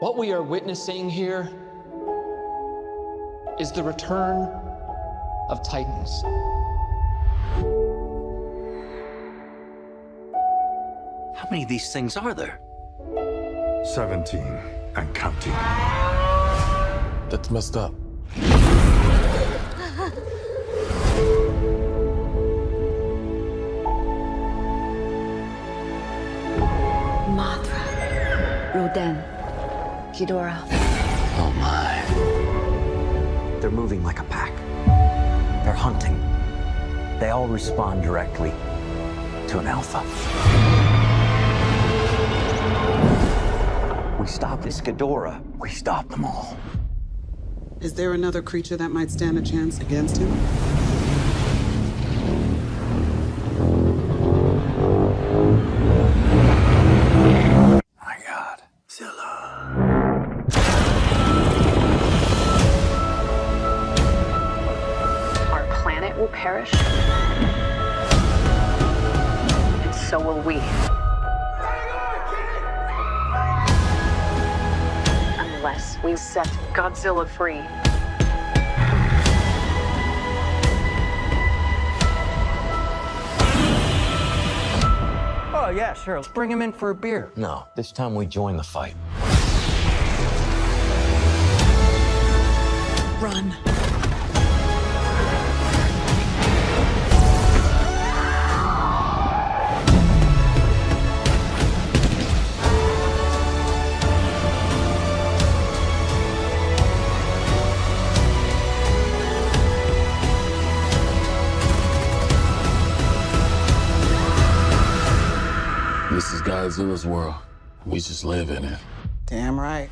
What we are witnessing here is the return of Titans. How many of these things are there? 17 and counting. That's messed up. Mothra, Rodan, Ghidorah. Oh my. They're moving like a pack. They're hunting. They all respond directly to an alpha. We stop this Ghidorah. We stop them all. Is there another creature that might stand a chance against him? Will perish. And so will we. Unless we set Godzilla free. Oh, yeah, sure. Let's bring him in for a beer. No, this time we join the fight. Godzilla's world. We just live in it. Damn right.